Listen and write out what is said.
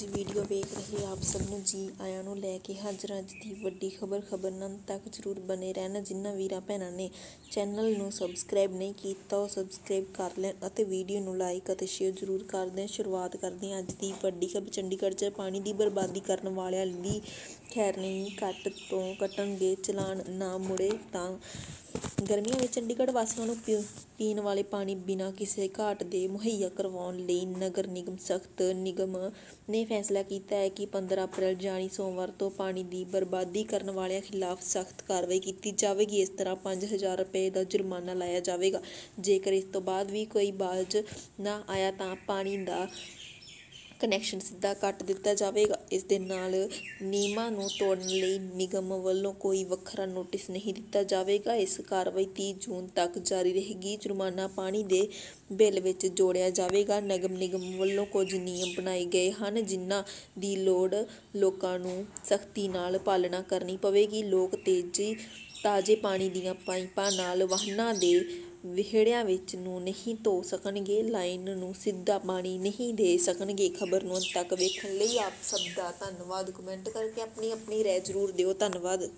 ਜੀ ਵੀਡੀਓ ਵੇਖ ਰਹੇ ਆਪ ਸਭ ਨੂੰ ਜੀ ਆਇਆਂ ਨੂੰ ਲੈ ਕੇ ਹਾਜ਼ਰ ਅੱਜ ਦੀ ਵੱਡੀ ਖਬਰ ਖਬਰ ਤੱਕ ਜ਼ਰੂਰ ਬਨੇ ਰਹਿਣਾ। ਜਿਨ੍ਹਾਂ ਵੀਰਾਂ ਭੈਣਾਂ ਨੇ ਚੈਨਲ ਨੂੰ ਸਬਸਕ੍ਰਾਈਬ ਨਹੀਂ ਕੀਤਾ, ਉਹ ਸਬਸਕ੍ਰਾਈਬ ਕਰ ਲੈਣ ਅਤੇ ਵੀਡੀਓ ਨੂੰ ਲਾਈਕ ਅਤੇ ਸ਼ੇਅਰ ਜ਼ਰੂਰ ਕਰ ਦੇਣ। ਸ਼ੁਰੂਆਤ ਕਰਦੇ ਹਾਂ ਅੱਜ ਦੀ ਵੱਡੀ ਖਬਰ। ਚੰਡੀਗੜ੍ਹ 'ਚ ਪਾਣੀ ਦੀ ਬਰਬਾਦੀ ਕਰਨ ਵਾਲਿਆਂ ਲਈ ਖੈਰ ਨਹੀਂ ਕੱਟ ਤੋਂ ਕੱਟਣਗੇ ਚਲਾਨ ਨਾ ਮੁੜੇ ਤਾਂ ਗਰਮੀਆਂ ਵਿੱਚ ਚੰਡੀਗੜ੍ਹ ਵਾਸੀਆਂ ਨੂੰ ਪੀ- ਪੀਣ ਵਾਲੇ ਪਾਣੀ ਬਿਨਾਂ ਕਿਸੇ ਘਾਟ ਦੇ ਮੁਹੱਈਆ ਕਰਵਾਉਣ ਲਈ ਨਗਰ ਨਿਗਮ, ਸਖਤ ਨਿਗਮ ਨੇ ਫੈਸਲਾ ਕੀਤਾ ਹੈ ਕਿ 15 ਅਪ੍ਰੈਲ ਜਾਣੀ ਸੋਮਵਾਰ ਤੋਂ ਪਾਣੀ ਦੀ ਬਰਬਾਦੀ ਕਰਨ ਵਾਲਿਆਂ ਖਿਲਾਫ ਸਖਤ ਕਾਰਵਾਈ ਕੀਤੀ ਜਾਵੇਗੀ। ਇਸ ਤਰ੍ਹਾਂ 5000 ਰੁਪਏ ਦਾ ਜੁਰਮਾਨਾ ਲਾਇਆ ਜਾਵੇਗਾ। ਜੇਕਰ ਇਸ ਤੋਂ ਬਾਅਦ ਵੀ ਕੋਈ ਬਾਜ਼ ਨਾ ਆਇਆ ਤਾਂ ਪਾਣੀ ਦਾ ਕਨੈਕਸ਼ਨ ਸਿੱਧਾ ਕੱਟ ਦਿੱਤਾ ਜਾਵੇਗਾ। ਇਸ ਦੇ ਨਾਲ ਨਿਯਮਾਂ ਨੂੰ ਤੋੜਨ ਲਈ ਨਿਗਮ ਵੱਲੋਂ ਕੋਈ ਵੱਖਰਾ ਨੋਟਿਸ ਨਹੀਂ ਦਿੱਤਾ ਜਾਵੇਗਾ। ਇਸ ਕਾਰਵਾਈ 30 ਜੂਨ ਤੱਕ ਜਾਰੀ ਰਹੇਗੀ। ਜੁਰਮਾਨਾ ਪਾਣੀ ਦੇ ਬਿੱਲ ਵਿੱਚ ਜੋੜਿਆ ਜਾਵੇਗਾ। ਨਗਮ ਨਿਗਮ ਵੱਲੋਂ ਕੁਝ ਨਿਯਮ ਬਣਾਏ ਗਏ ਹਨ, ਜਿਨ੍ਹਾਂ ਦੀ ਲੋੜ ਲੋਕਾਂ ਨੂੰ ਸਖਤੀ ਨਾਲ ਪਾਲਣਾ ਕਰਨੀ ਪਵੇਗੀ। ਲੋਕ ਤੇਜ਼ੀ ਤਾਜ਼ੇ ਪਾਣੀ ਦੀਆਂ ਪਾਈਪਾਂ ਨਾਲ ਵਾਹਨਾਂ ਦੇ ਵਿਹੜਿਆਂ ਵਿੱਚ ਨੂੰ ਨਹੀਂ ਧੋ ਸਕਣਗੇ, ਲਾਈਨ ਨੂੰ ਸਿੱਧਾ ਪਾਣੀ ਨਹੀਂ ਦੇ ਸਕਣਗੇ। ਖਬਰ ਨੂੰ ਅੰਤ ਤੱਕ ਵੇਖਣ ਲਈ ਆਪ ਸਭ ਦਾ ਧੰਨਵਾਦ। ਕਮੈਂਟ ਕਰਕੇ ਆਪਣੀ ਆਪਣੀ ਰਾਏ ਜ਼ਰੂਰ ਦਿਓ। ਧੰਨਵਾਦ।